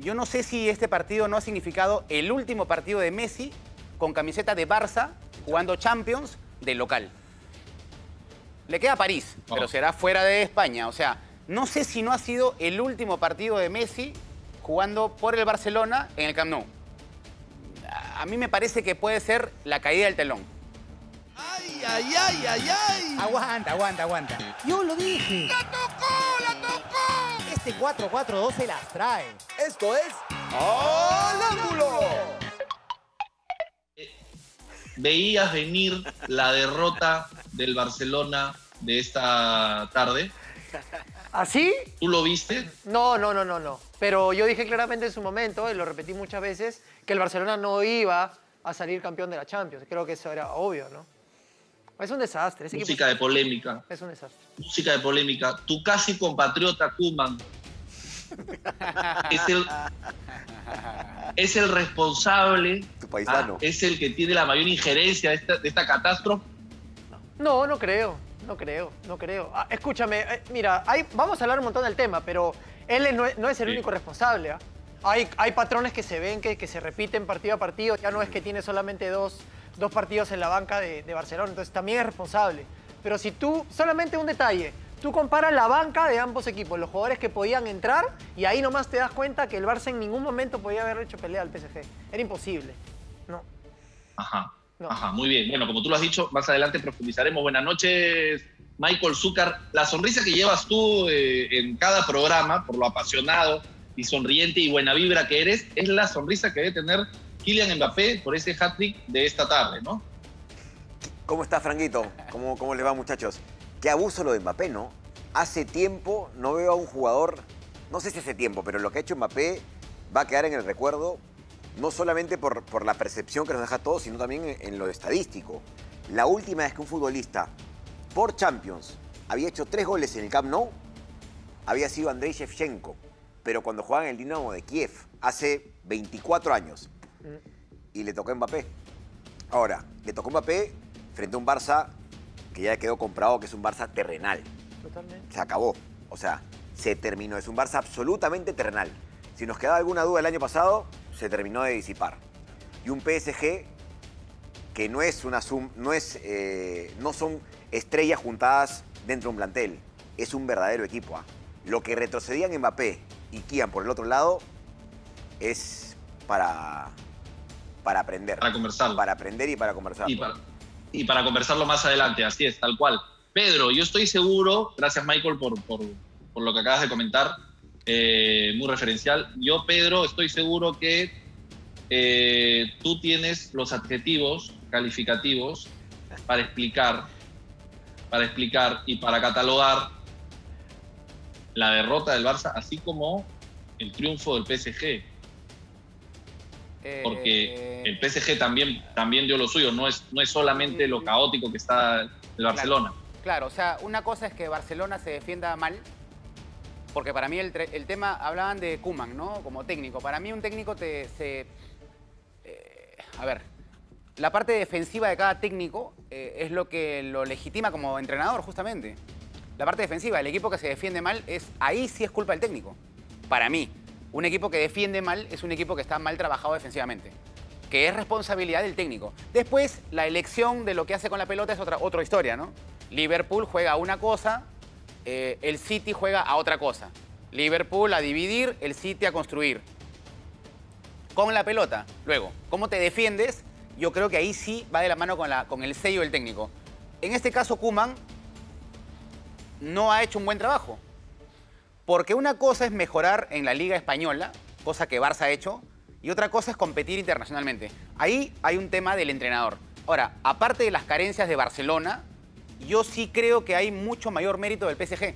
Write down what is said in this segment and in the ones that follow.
yo no sé si este partido no ha significado el último partido de Messi con camiseta de Barça jugando Champions de local. Le queda París, pero Oh. será fuera de España. O sea, no sé si no ha sido el último partido de Messi jugando por el Barcelona en el Camp Nou. A a mí me parece que puede ser la caída del telón. ¡Ay, ay, ay, ay, ay! Aguanta, aguanta, aguanta. Yo lo dije. ¡La tocó, la tocó! Este 4-4-2 se las trae. Esto es... ¡Al ángulo! ¿Veías venir la derrota del Barcelona de esta tarde? ¿Así? ¿Tú lo viste? No, no, no, no, no. Pero yo dije claramente en su momento, y lo repetí muchas veces, que el Barcelona no iba a salir campeón de la Champions. Creo que eso era obvio, ¿no? Es un desastre. Ese equipo Música de polémica. es un desastre. Música de polémica. Tu casi compatriota Kuman es el, es el responsable, Tu paisano. ah, es el que tiene la mayor injerencia de esta, de esta catástrofe. No, no creo. No creo, no creo. Ah, escúchame, eh, mira, hay- vamos a hablar un montón del tema, pero él no es, no es el Sí. único responsable. ¿ah? Hay, hay patrones que se ven, que, que se repiten partido a partido. Ya no es que tiene solamente dos, dos partidos en la banca de, de Barcelona, entonces también es responsable. Pero si tú, solamente un detalle, tú comparas la banca de ambos equipos, los jugadores que podían entrar, y ahí nomás te das cuenta que el Barça en ningún momento podía haber hecho pelea al PSG. Era imposible. No. Ajá. No. Ajá, muy bien. Bueno, como tú lo has dicho, más adelante profundizaremos. Buenas noches, Michael Zúcar. La sonrisa que llevas tú eh, en cada programa, por lo apasionado y sonriente y buena vibra que eres, es la sonrisa que debe tener Kylian Mbappé por ese hat-trick de esta tarde, ¿no? ¿Cómo está, Franguito? ¿Cómo, ¿Cómo les va, muchachos? Qué abuso lo de Mbappé, ¿no? Hace tiempo no veo a un jugador, no sé si hace tiempo, pero lo que ha hecho Mbappé va a quedar en el recuerdo, no solamente por, por la percepción que nos deja a todos, sino también en, en lo estadístico. La última vez que un futbolista por Champions había hecho tres goles en el Camp Nou, había sido Andrei Shevchenko, pero cuando jugaba en el Dinamo de Kiev, hace 24 años, y le tocó a Mbappé. Ahora, le tocó a Mbappé frente a un Barça que ya quedó comprado, que es un Barça terrenal. Totalmente. Se acabó. O sea, se terminó. Es un Barça absolutamente terrenal. Si nos quedaba alguna duda el año pasado, se terminó de disipar. Y un PSG que no es una sum, no es, eh, no son estrellas juntadas dentro de un plantel. Es un verdadero equipo. ¿ah? Lo que retrocedían Mbappé y Kian por el otro lado es para, para aprender. Para conversarlo. Para aprender y para conversar. y para, y para conversarlo más adelante, así es, tal cual. Pedro, yo estoy seguro, gracias Michael por, por, por lo que acabas de comentar, eh, muy referencial. Yo, Pedro, estoy seguro que eh, tú tienes los adjetivos calificativos para explicar, para explicar y para catalogar la derrota del Barça, así como el triunfo del PSG porque el PSG también, también dio lo suyo, no es, no es solamente lo caótico que está el Barcelona. Claro, o sea, una cosa es que Barcelona se defienda mal, porque para mí el, tema, hablaban de Kuman, ¿no? Como técnico. Para mí un técnico te, se... eh, a ver, la parte defensiva de cada técnico eh, es lo que lo legitima como entrenador, justamente. La parte defensiva, el equipo que se defiende mal, es ahí sí es culpa del técnico. Para mí, un equipo que defiende mal es un equipo que está mal trabajado defensivamente, que es responsabilidad del técnico. Después, la elección de lo que hace con la pelota es otra, otra historia, ¿no? Liverpool juega a una cosa, eh, el City juega a otra cosa. Liverpool a dividir, el City a construir. Con la pelota. Luego, ¿cómo te defiendes? Yo creo que ahí sí va de la mano con, la, con el sello del técnico. En este caso, Kuman no ha hecho un buen trabajo. Porque una cosa es mejorar en la Liga Española, cosa que Barça ha hecho, y otra cosa es competir internacionalmente. Ahí hay un tema del entrenador. Ahora, aparte de las carencias de Barcelona, yo sí creo que hay mucho mayor mérito del PSG.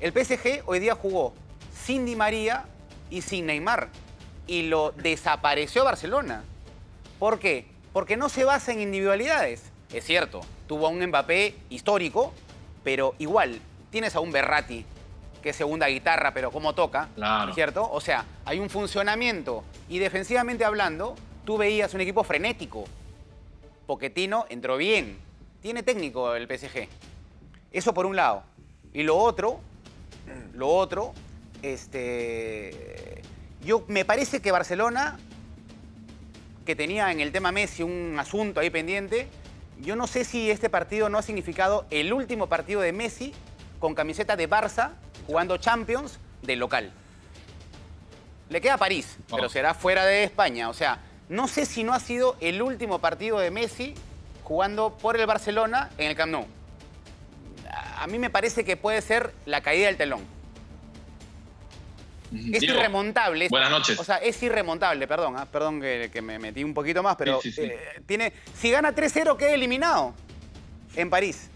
El PSG hoy día jugó sin Di María y sin Neymar. Y lo desapareció Barcelona. ¿Por qué? Porque no se basa en individualidades. Es cierto, tuvo un Mbappé histórico, pero igual, tienes a un Berratti, que es segunda guitarra, pero cómo toca, Claro. ¿cierto? O sea, hay un funcionamiento. Y defensivamente hablando, tú veías un equipo frenético. Poquetino entró bien. Tiene técnico el PSG. Eso por un lado. Y lo otro, lo otro este, yo me parece que Barcelona, que tenía en el tema Messi un asunto ahí pendiente, yo no sé si este partido no ha significado el último partido de Messi con camiseta de Barça jugando Champions de local. Le queda París, pero Vamos. será fuera de España. O sea, no sé si no ha sido el último partido de Messi jugando por el Barcelona en el Camp Nou. A mí me parece que puede ser la caída del telón. Es Diego, irremontable. es- Buenas noches. O sea, es irremontable, perdón, ah, perdón que, que me metí un poquito más, pero Sí, sí, sí. eh, tiene, si gana 3-0 queda eliminado en París.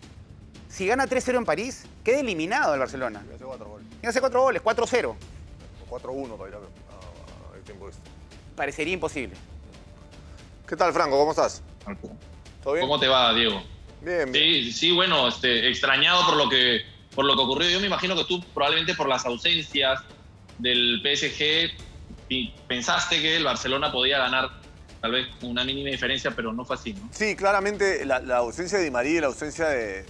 Si gana 3-0 en París, queda eliminado el Barcelona. Hace cuatro goles. Y hace 4 goles, 4-0. O 4-1 para ir a- a- al tiempo este. Parecería imposible. ¿Qué tal, Franco? ¿Cómo estás? ¿Todo bien? ¿Cómo te va, Diego? Bien, bien. Sí, sí, bueno, este, extrañado por lo que por lo que ocurrió. Yo me imagino que tú probablemente por las ausencias del PSG y pensaste que el Barcelona podía ganar tal vez una mínima diferencia, pero no fue así, ¿no? Sí, claramente la, ausencia de Di María y la ausencia de,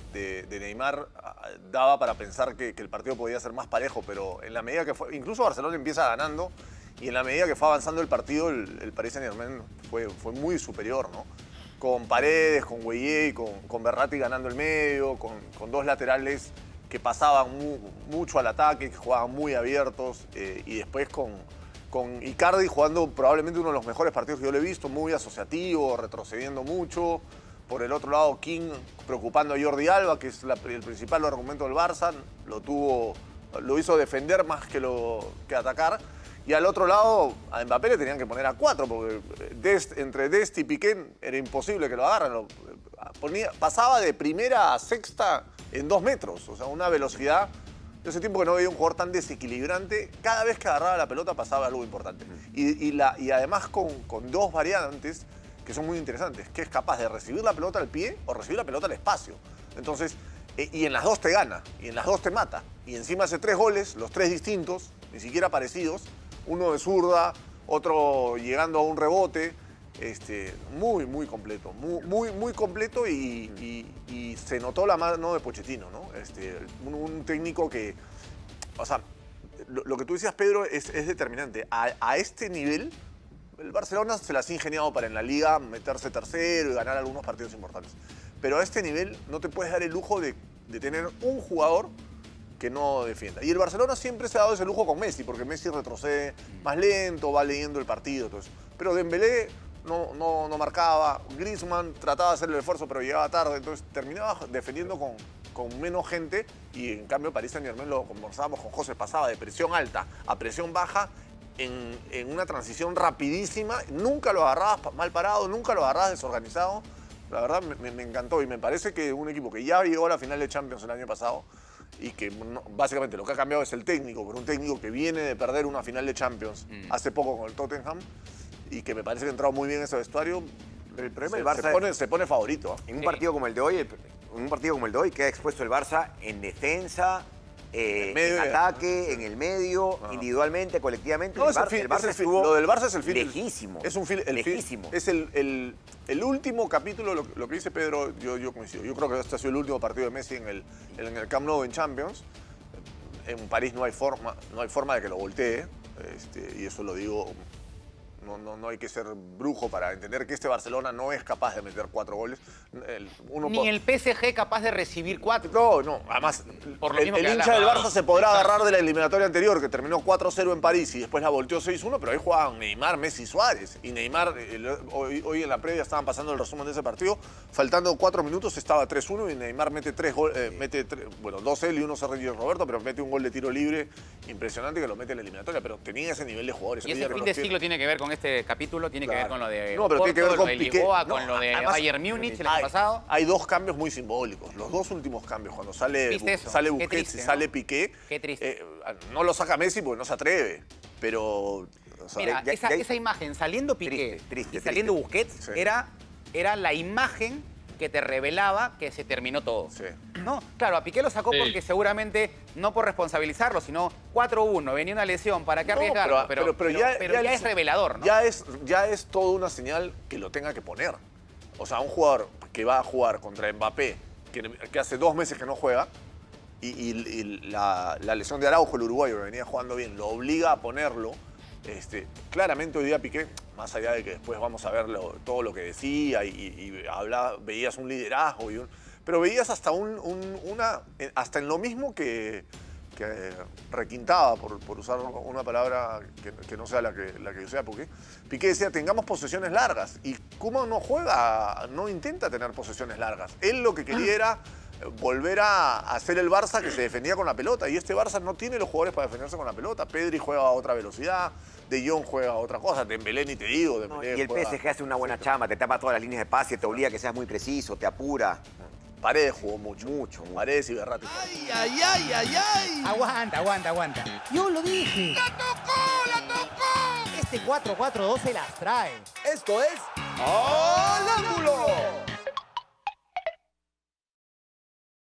Neymar ah, daba para pensar que, el partido podía ser más parejo, pero en la medida que fue, incluso Barcelona empieza ganando y en la medida que fue avanzando el partido, el, el Paris Saint Germain fue, fue muy superior, ¿no? Con Paredes, con Gueye, con, con Berratti ganando el medio, con, dos laterales que pasaban mu- mucho al ataque, que jugaban muy abiertos eh, y después con, con Icardi jugando probablemente uno de los mejores partidos que yo le he visto, muy asociativo, retrocediendo mucho. Por el otro lado, King preocupando a Jordi Alba, que es el principal argumento del Barça, lo tuvo, lo hizo defender más que, lo, que atacar. Y al otro lado, a Mbappé le tenían que poner a cuatro, porque entre Dest y Piqué era imposible que lo agarren. Lo- ponía- pasaba de primera a sexta en dos metros, o sea, una velocidad yo hace tiempo que no veía un jugador tan desequilibrante. Cada vez que agarraba la pelota pasaba algo importante. Y, y la, y además con, con dos variantes que son muy interesantes, que es capaz de recibir la pelota al pie o recibir la pelota al espacio. Entonces, eh, y en las dos te gana, y en las dos te mata. Y encima hace tres goles, los tres distintos, ni siquiera parecidos. Uno de zurda, otro llegando a un rebote. Este, muy, muy completo, muy, muy, muy completo y, y- y se notó la mano de Pochettino, ¿no? Este, un, un técnico que, o sea, lo, lo que tú decías, Pedro, es, es determinante. A, a este nivel, el Barcelona se las ha ingeniado para en la liga meterse tercero y ganar algunos partidos importantes. Pero a este nivel no te puedes dar el lujo de, de tener un jugador que no defienda. Y el Barcelona siempre se ha dado ese lujo con Messi, porque Messi retrocede más lento, va leyendo el partido, todo eso. Pero Dembélé no, no, no marcaba, Griezmann trataba de hacer el esfuerzo, pero llegaba tarde, entonces terminaba defendiendo con, con menos gente y en cambio París Saint Germain lo conversábamos con José, pasaba de presión alta a presión baja en, en una transición rapidísima, nunca lo agarrabas mal parado, nunca lo agarrabas desorganizado. La verdad me, encantó y me parece que un equipo que ya llegó a la final de Champions el año pasado y que no- básicamente lo que ha cambiado es el técnico, pero un técnico que viene de perder una final de Champions hace poco con el Tottenham y que me parece que ha entrado muy bien en ese vestuario. El problema se, Barça se es- pone, se pone favorito. ¿ah? En un partido como el de hoy, el- un partido como el de hoy, queda expuesto el Barça en defensa, eh, En y- ataque, en el medio, Ajá. individualmente, colectivamente. No, el es el Barça, fin- el Barça es el fin- estuvo lo del Barça es el fin. lejísimo. Es un fin, el fin- lejísimo. es el, el- el último capítulo, lo, lo que dice Pedro, yo, yo coincido. Yo creo que este ha sido el último partido de Messi en el, en el Camp Nou en Champions. En París no hay forma, no hay forma de que lo voltee. este, y eso lo digo. No, no, no hay que ser brujo para entender que este Barcelona no es capaz de meter cuatro goles. El- uno po- Ni el PSG capaz de recibir cuatro. no, no, además, Por lo el, mismo el que hincha del. Barça se podrá agarrar de la eliminatoria anterior, que terminó 4-0 en París y después la volteó 6-1, pero ahí jugaban Neymar, Messi, Suárez. Y Neymar, el- hoy, hoy en la previa estaban pasando el resumen de ese partido, faltando 4 minutos estaba 3-1 y Neymar mete 3 goles, mete tres- bueno, dos él y uno Sergio Roberto, pero mete un gol de tiro libre impresionante que lo mete en la eliminatoria, pero tenía ese nivel de jugadores. Y ese fin de siglo tiene que ver con este capítulo, tiene que ver con lo de No, pero tiene que ver con lo de. Lisboa, No, con lo de además, Bayern Múnich el año hay, pasado. hay dos cambios muy simbólicos. Los dos últimos cambios, cuando sale, sale Busquets triste, y ¿no? sale Piqué, Qué triste. eh, no lo saca Messi porque no se atreve. Pero. o sea, Mira, ya- esa, ya- esa imagen saliendo Piqué Triste, triste, y saliendo. Busquets Sí. era, era la imagen que te revelaba que se terminó todo. Sí. No, claro, a Piqué lo sacó Sí. porque seguramente, no por responsabilizarlo, sino 4-1, venía una lesión, ¿para qué No, arriesgarlo? pero- pero- pero ya- pero ya ya el- es revelador, ¿no? Ya es, ya es toda una señal que lo tenga que poner. O sea, un jugador que va a jugar contra Mbappé, que, que hace dos meses que no juega, y, y- y la, la lesión de Araujo, el uruguayo, que venía jugando bien, lo obliga a ponerlo. Este, claramente hoy día Piqué, más allá de que después vamos a ver lo- todo lo que decía y, y- y habla- veías un liderazgo, y un- pero veías hasta, un, un- una, eh, hasta en lo mismo que, que requintaba, por, por usar una palabra que, que no sea la que, la que sea Piqué. Piqué decía, tengamos posesiones largas. Y Kuma no juega, no intenta tener posesiones largas. Él lo que quería era eh, volver a hacer el Barça que se defendía con la pelota. Y este Barça no tiene los jugadores para defenderse con la pelota. Pedri juega a otra velocidad, De Jong juega a otra cosa, Dembélé ni te digo, No, y el juega- PSG hace una buena chamba, te tapa todas las líneas de pase, te obliga a que seas muy preciso, te apura. Paredes jugó mucho. Mucho, mucho. Paredes y Berratti. Ay, ay, ay, ay, ay. Aguanta, aguanta, aguanta. Yo lo dije. ¡La tocó, la tocó! Este 4-4-2 se las trae. Esto es Al ángulo.